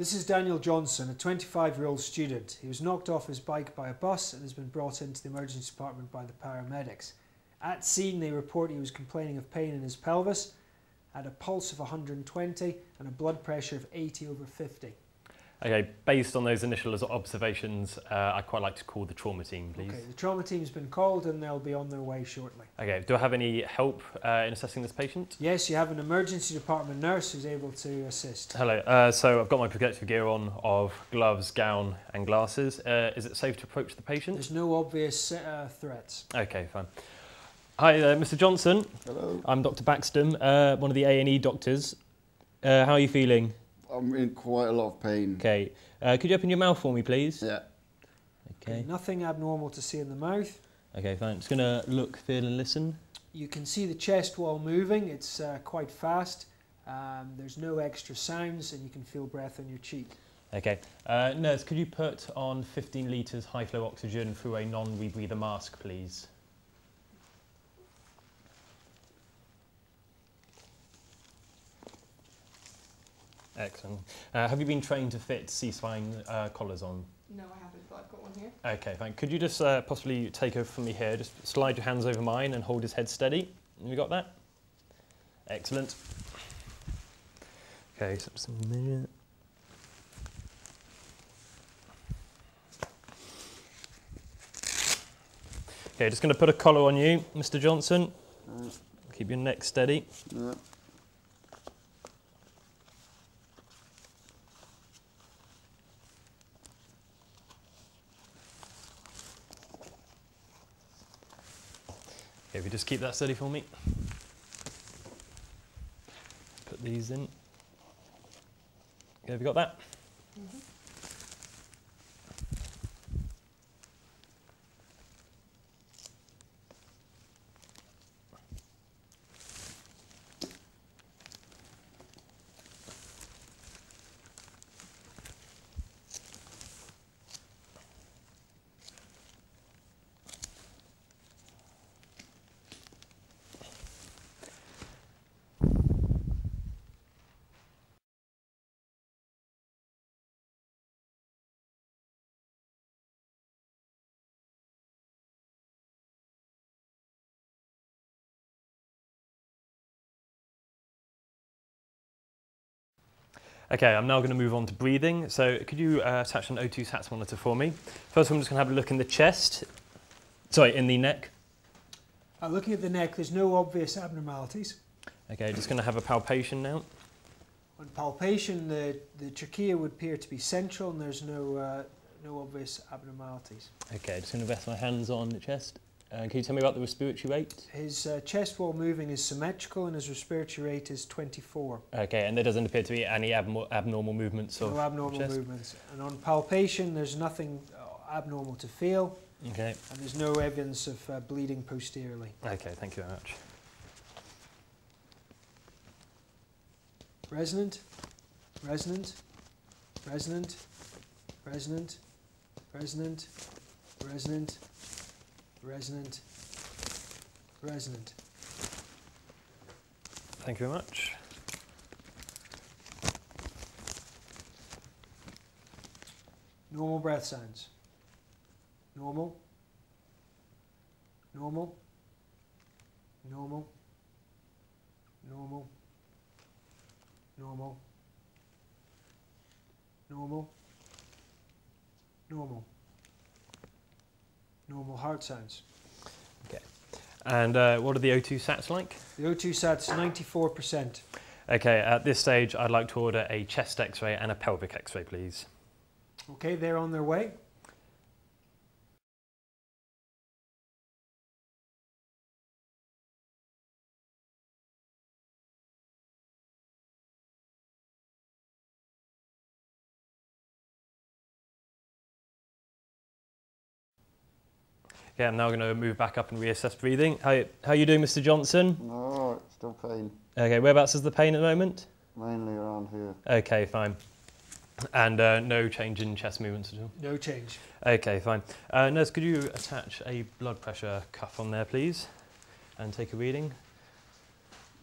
This is Daniel Johnson, a 25 year old student. He was knocked off his bike by a bus and has been brought into the emergency department by the paramedics. At scene, they report he was complaining of pain in his pelvis, had a pulse of 120 and a blood pressure of 80 over 50. Okay, based on those initial observations, uh, I'd quite like to call the trauma team, please. Okay, the trauma team's been called and they'll be on their way shortly. Okay, do I have any help uh, in assessing this patient? Yes, you have an emergency department nurse who's able to assist. Hello, uh, so I've got my protective gear on of gloves, gown and glasses. Uh, is it safe to approach the patient? There's no obvious uh, threats. Okay, fine. Hi, uh, Mr Johnson. Hello. I'm Dr Baxton, uh, one of the A&E doctors. Uh, how are you feeling? I'm in quite a lot of pain. Okay, uh, could you open your mouth for me, please? Yeah. Okay. Nothing abnormal to see in the mouth. Okay, fine. Just gonna look, feel, and listen. You can see the chest wall moving. It's uh, quite fast. Um, there's no extra sounds, and you can feel breath on your cheek. Okay. Uh, nurse, could you put on 15 litres high flow oxygen through a non-rebreather mask, please? Excellent. Uh, have you been trained to fit C-spine uh, collars on? No, I haven't, but I've got one here. Okay, fine. Could you just uh, possibly take over from me here? Just slide your hands over mine and hold his head steady. Have you got that? Excellent. Okay, so just a minute. Okay, just going to put a collar on you, Mr. Johnson. Keep your neck steady. yeah. Okay, if you just keep that steady for me. Put these in. Okay, have you got that? Mm-hmm. Okay, I'm now going to move on to breathing. So could you uh, attach an O2 SATS monitor for me? First, I'm just going to have a look in the chest. Sorry, in the neck. Uh, looking at the neck, there's no obvious abnormalities. Okay, just going to have a palpation now. On palpation, the, the trachea would appear to be central, and there's no, uh, no obvious abnormalities. Okay, just going to rest my hands on the chest. Uh, can you tell me about the respiratory rate? His uh, chest wall moving is symmetrical, and his respiratory rate is 24. Okay, and there doesn't appear to be any abnormal movements No abnormal chest? movements. And on palpation, there's nothing uh, abnormal to feel, Okay, and there's no evidence of uh, bleeding posteriorly. okay, thank you very much. Resonant, resonant, resonant, resonant, resonant, resonant, resonant, resonant. Thank you very much. Normal breath sounds. Normal. Normal. Normal. Normal. Normal. Normal. Normal. Normal heart sounds. Okay. And uh, what are the O2 SATs like? The O2 SAT's 94%. Okay, at this stage, I'd like to order a chest x-ray and a pelvic x-ray, please. Okay, they're on their way. Okay, I'm now going to move back up and reassess breathing. How, how are you doing, Mr. Johnson? No, still pain. Okay, whereabouts is the pain at the moment? Mainly around here. Okay, fine. And uh, no change in chest movements at all? No change. Okay, fine. Uh, nurse, could you attach a blood pressure cuff on there, please? And take a reading?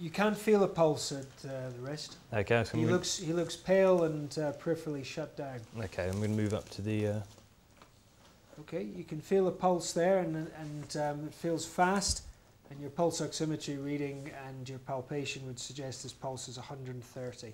You can feel a pulse at uh, the wrist. Okay, so He looks he looks pale and uh, peripherally shut down. okay, I'm going to move up to the. Okay, you can feel a pulse there, and and um, it feels fast. And your pulse oximetry reading and your palpation would suggest this pulse is 130.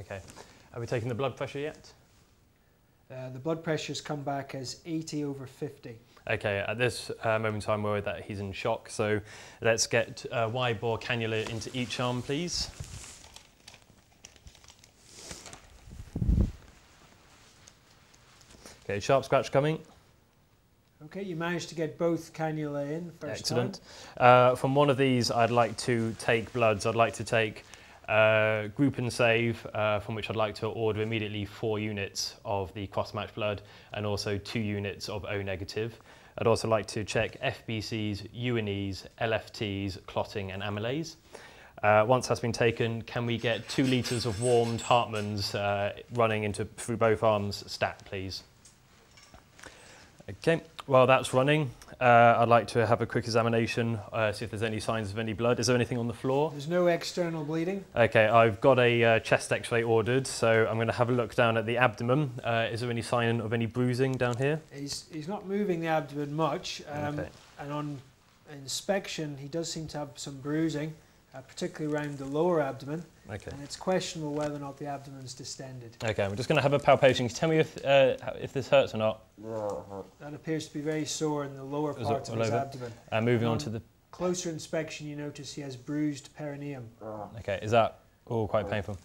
okay, are we taking the blood pressure yet? Uh, the blood pressure's come back as 80 over 50. Okay, at this uh, moment in time, we're worried that he's in shock. So let's get uh, wide bore cannula into each arm, please. Okay, sharp scratch coming. Okay, you managed to get both cannula in first Excellent. Uh, from one of these, I'd like to take bloods. I'd like to take uh, group and save, uh, from which I'd like to order immediately four units of the cross-match blood and also two units of O negative. I'd also like to check FBCs, U&Es, LFTs, clotting and amylase. Uh, once that's been taken, can we get two litres of warmed Hartmann's uh, running into through both arms stat, please? Okay, while that's running, uh, I'd like to have a quick examination, uh, see if there's any signs of any blood. Is there anything on the floor? There's no external bleeding. Okay, I've got a uh, chest x-ray ordered, so I'm going to have a look down at the abdomen. Uh, is there any sign of any bruising down here? He's, he's not moving the abdomen much, um, Okay. and on inspection, he does seem to have some bruising, uh, particularly around the lower abdomen, Okay. and it's questionable whether or not the abdomen's distended. Okay, I'm just going to have a palpation. Can you tell me if, uh, if this hurts or not? Yeah, it hurt. That appears to be very sore in the lower Is part of his over? abdomen. Uh, moving on to the... Closer inspection, you notice he has bruised perineum. Okay, is that all quite painful?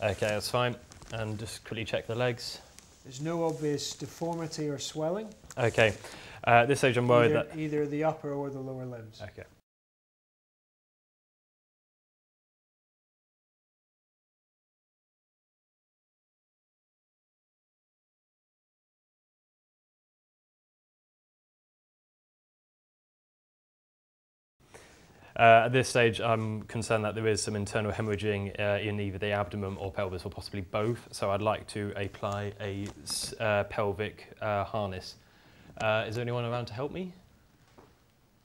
yeah. Okay, that's fine. And just quickly check the legs. There's no obvious deformity or swelling, Okay, uh, this stage I'm worried either, that... either the upper or the lower limbs. Okay. Uh, at this stage, I'm concerned that there is some internal hemorrhaging uh, in either the abdomen or pelvis, or possibly both. So I'd like to apply a uh, pelvic uh, harness. Uh, is there anyone around to help me?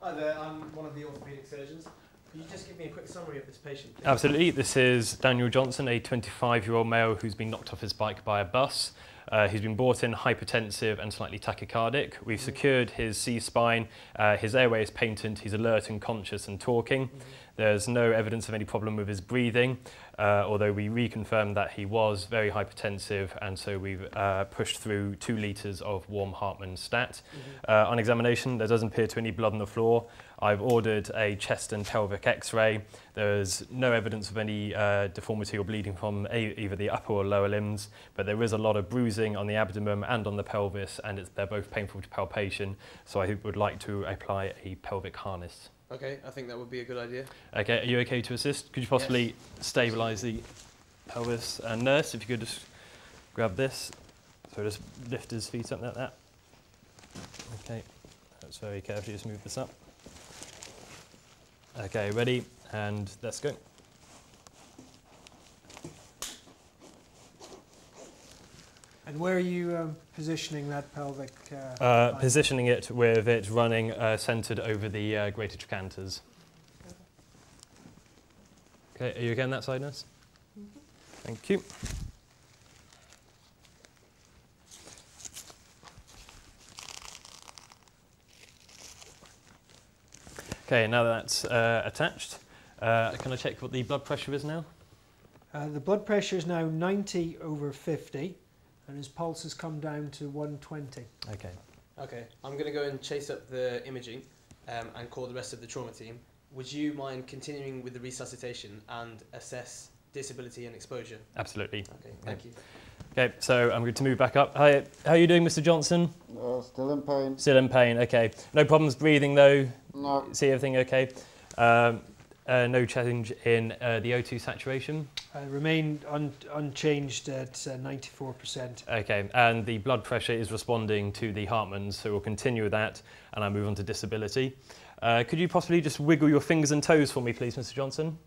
Hi there, I'm one of the orthopaedic surgeons. Could you just give me a quick summary of this patient? please? Absolutely. This is Daniel Johnson, a 25 year old male who's been knocked off his bike by a bus. Uh, he's been brought in hypertensive and slightly tachycardic. We've secured his C spine. Uh, his airway is patent. He's alert and conscious and talking. There's no evidence of any problem with his breathing, uh, although we reconfirmed that he was very hypertensive, and so we've uh, pushed through two litres of warm Hartmann stat. Uh, on examination, there doesn't appear to be any blood on the floor. I've ordered a chest and pelvic x-ray. There's no evidence of any uh, deformity or bleeding from either the upper or lower limbs, but there is a lot of bruising on the abdomen and on the pelvis, and it's, they're both painful to palpation, so I would like to apply a pelvic harness. Okay, I think that would be a good idea. Okay, are you okay to assist? Could you possibly stabilise the pelvis? And nurse, if you could just grab this. So just lift his feet up like that. Okay, that's very carefully just move this up. Okay, ready, and let's go. And where are you um, positioning that pelvic? Uh, Uh, positioning it with it running uh, centred over the uh, greater trochanters. Okay, are you again that side, nurse? Thank you. Okay, now that's uh, attached, uh, can I check what the blood pressure is now? Uh, the blood pressure is now 90 over 50, and his pulse has come down to 120. Okay. Okay, I'm going to go and chase up the imaging um, and call the rest of the trauma team. Would you mind continuing with the resuscitation and assess disability and exposure? Absolutely. Okay, thank you. Okay, so I'm going to move back up. Hi, how are you doing, Mr. Johnson? Uh, still in pain. Still in pain. Okay. No problems breathing though. No, See everything okay? Um, uh, no change in uh, the O2 saturation. Uh, remain un- unchanged at uh, 94%. Okay, and the blood pressure is responding to the Hartmann's, so we'll continue with that, and I move on to disability. Uh, could you possibly just wiggle your fingers and toes for me, please, Mr. Johnson?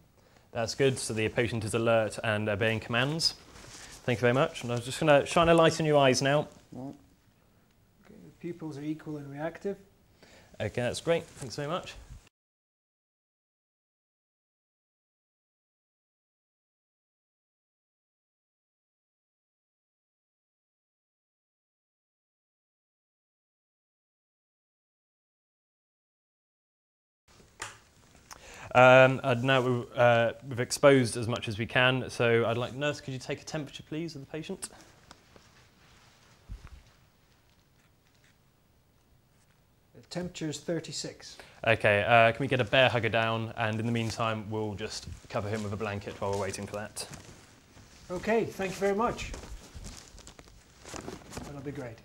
That's good. So the patient is alert and obeying commands. Thank you very much. And I'm just going to shine a light in your eyes now. Okay, the pupils are equal and reactive. Okay, that's great. Thanks very much. Um, and now we've, uh, we've exposed as much as we can. So I'd like, nurse, could you take a temperature, please, of the patient? The temperature is 36. Okay, uh, can we get a Bair Hugger down? And in the meantime, we'll just cover him with a blanket while we're waiting for that. Okay, thank you very much. That'll be great.